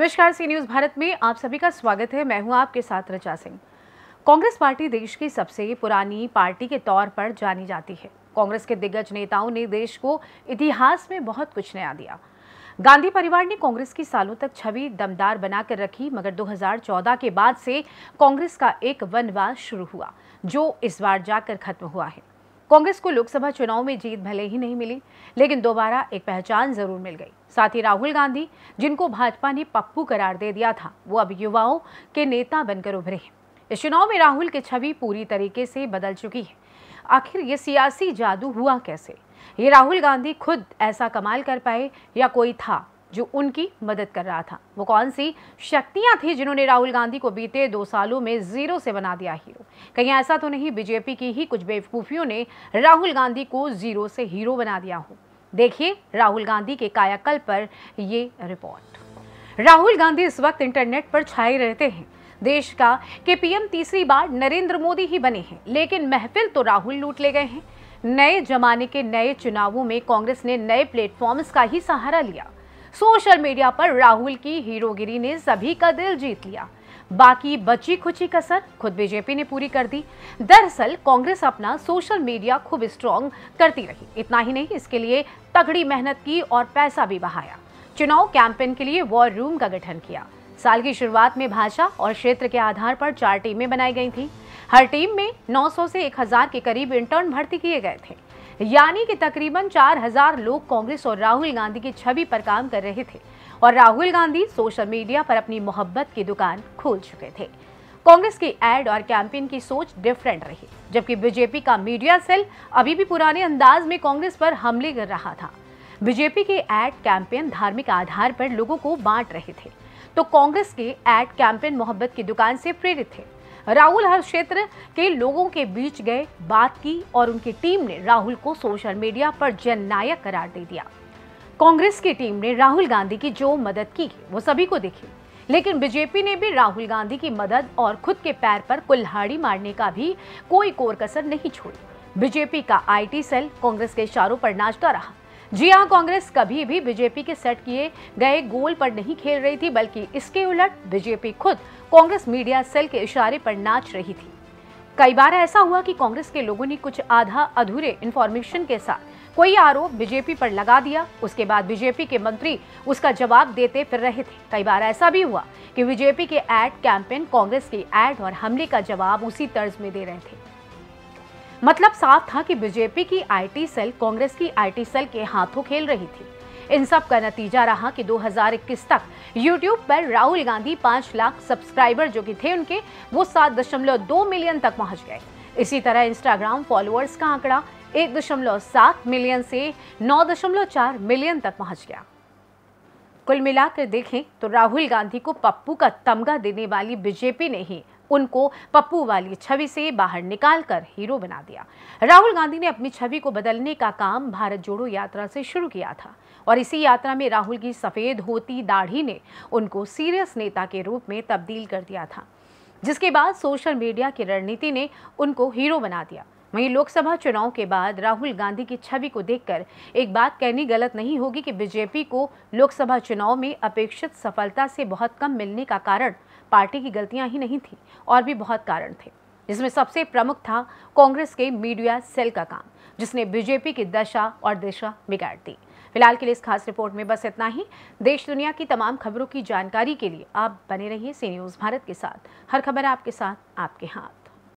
नमस्कार, सी न्यूज़ भारत में आप सभी का स्वागत है। मैं हूँ आपके साथ रचा सिंह। कांग्रेस पार्टी देश की सबसे पुरानी पार्टी के तौर पर जानी जाती है। कांग्रेस के दिग्गज नेताओं ने देश को इतिहास में बहुत कुछ नया दिया। गांधी परिवार ने कांग्रेस की सालों तक छवि दमदार बनाकर रखी, मगर 2014 के बाद से कांग्रेस का एक वनवास शुरू हुआ, जो इस बार जाकर खत्म हुआ है। कांग्रेस को लोकसभा चुनाव में जीत भले ही नहीं मिली, लेकिन दोबारा एक पहचान ज़रूर मिल गई। साथ ही राहुल गांधी, जिनको भाजपा ने पप्पू करार दे दिया था, वो अब युवाओं के नेता बनकर उभरे हैं। इस चुनाव में राहुल की छवि पूरी तरीके से बदल चुकी है। आखिर ये सियासी जादू हुआ कैसे? ये राहुल गांधी खुद ऐसा कमाल कर पाए या कोई था जो उनकी मदद कर रहा था? वो कौन सी शक्तियाँ थी जिन्होंने राहुल गांधी को बीते दो सालों में ज़ीरो से बना दिया हीरो? कहीं ऐसा तो नहीं, बीजेपी की ही कुछ बेवकूफियों ने राहुल गांधी को ज़ीरो से हीरो बना दिया हो। देखिए राहुल गांधी के कायाकल्प पर ये रिपोर्ट। राहुल गांधी इस वक्त इंटरनेट पर छाए रहते हैं। देश का के पीएम तीसरी बार नरेंद्र मोदी ही बने हैं, लेकिन महफिल तो राहुल लूट ले गए हैं। नए जमाने के नए चुनावों में कांग्रेस ने नए प्लेटफॉर्म्स का ही सहारा लिया। सोशल मीडिया पर राहुल की हीरोगिरी ने सभी का दिल जीत लिया। बाकी बची खुची कसर खुद बीजेपी ने पूरी कर दी। दरअसल कांग्रेस अपना सोशल मीडिया खूब स्ट्रॉन्ग करती रही। इतना ही नहीं, इसके लिए तगड़ी मेहनत की और पैसा भी बहाया। चुनाव कैंपेन के लिए वॉर रूम का गठन किया। साल की शुरुआत में भाषा और क्षेत्र के आधार पर चार टीमें बनाई गई थी। हर टीम में 900 से 1000 के करीब इंटर्न भर्ती किए गए थे। यानी कि तकरीबन 4000 लोग कांग्रेस और राहुल गांधी की छवि पर काम कर रहे थे और राहुल गांधी सोशल मीडिया पर अपनी मोहब्बत की दुकान खोल चुके थे। कांग्रेस की एड और कैंपेन की सोच डिफरेंट रही, जबकि बीजेपी का मीडिया सेल अभी भी पुराने अंदाज में कांग्रेस पर हमले कर रहा था। बीजेपी के एड कैंपेन धार्मिक आधार पर लोगों को बांट रहे थे तो कांग्रेस के एड कैंपेन मोहब्बत की दुकान से प्रेरित थे। राहुल हर क्षेत्र के लोगों के बीच गए बात की और उनकी टीम ने राहुल को सोशल मीडिया पर जननायक करार दे दिया। कांग्रेस की टीम ने राहुल गांधी की जो मदद की, वो सभी को देखी। लेकिन बीजेपी ने भी राहुल गांधी की मदद और खुद के पैर पर कुल्हाड़ी मारने का भी कोई कोर कसर नहीं छोड़ी। बीजेपी का आईटी सेल कांग्रेस के इशारों पर नाचता रहा। जी हाँ कांग्रेस कभी भी बीजेपी के सेट किए गए गोल पर नहीं खेल रही थी, बल्कि इसके उलट बीजेपी खुद कांग्रेस मीडिया सेल के इशारे पर नाच रही थी। कई बार ऐसा हुआ कि कांग्रेस के लोगों ने कुछ आधा अधूरे इंफॉर्मेशन के साथ कोई आरोप बीजेपी पर लगा दिया। उसके बाद बीजेपी के मंत्री उसका जवाब देते फिर रहे थे। कई बार ऐसा भी हुआ कि बीजेपी के एड कैंपेन कांग्रेस के एड और हमले का जवाब उसी तर्ज में दे रहे थे। मतलब साफ़ था कि बीजेपी की आईटी सेल कांग्रेस की आईटी सेल के हाथों खेल रही थी। इन सब का नतीजा रहा कि 2021 तक YouTube पर राहुल गांधी पाँच लाख सब्सक्राइबर जो कि थे उनके, वो सात दशमलव दो मिलियन तक पहुँच गए। इसी तरह इंस्टाग्राम फॉलोअर्स का आंकड़ा एक दशमलव सात मिलियन से नौ दशमलव चार मिलियन तक पहुँच गया। कुल मिलाकर देखें तो राहुल गांधी को पप्पू का तमगा देने वाली बीजेपी ने ही उनको पप्पू वाली छवि से बाहर निकालकर हीरो बना दिया। राहुल गांधी ने अपनी छवि को बदलने का काम भारत जोड़ो यात्रा से शुरू किया था और इसी यात्रा में राहुल की सफ़ेद होती दाढ़ी ने उनको सीरियस नेता के रूप में तब्दील कर दिया था, जिसके बाद सोशल मीडिया की रणनीति ने उनको हीरो बना दिया। वहीं लोकसभा चुनाव के बाद राहुल गांधी की छवि को देखकर एक बात कहनी गलत नहीं होगी कि बीजेपी को लोकसभा चुनाव में अपेक्षित सफलता से बहुत कम मिलने का कारण पार्टी की गलतियाँ ही नहीं थी, और भी बहुत कारण थे। जिसमें सबसे प्रमुख था कांग्रेस के मीडिया सेल का काम, जिसने बीजेपी की दशा और दिशा बिगाड़ दी। फ़िलहाल के लिए इस खास रिपोर्ट में बस इतना ही। देश दुनिया की तमाम खबरों की जानकारी के लिए आप बने रहिए सी न्यूज़ भारत के साथ। हर खबर आपके साथ, आपके हाथ।